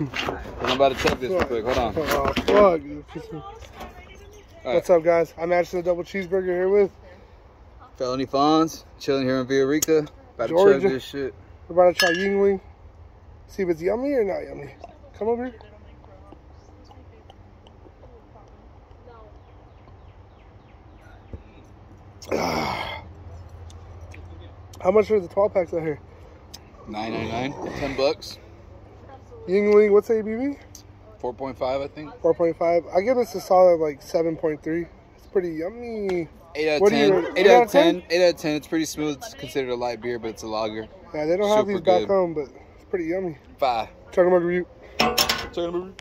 I'm about to check this real quick. Hold on. Oh, fuck. you What's up, guys? I'm Ashton, the double cheeseburger here with. Felony Fonz, chilling here in Villa Rica. About to Georgia. check this shit. We're about to try Yuengling. See if it's yummy or not yummy. Come over here. Ah. How much are the 12 packs out here? Nine ninety nine. Ten bucks. Yuengling, what's ABV? Four point five, I think. 4.5. I give this a solid like 7.3. It's pretty yummy. Eight out of What do you ten. Eight out of ten. Eight out of ten. It's pretty smooth. It's considered a light beer, but it's a lager. Yeah, they don't have these back good. home, but it's pretty yummy. Five. Check them out, review. Check it out.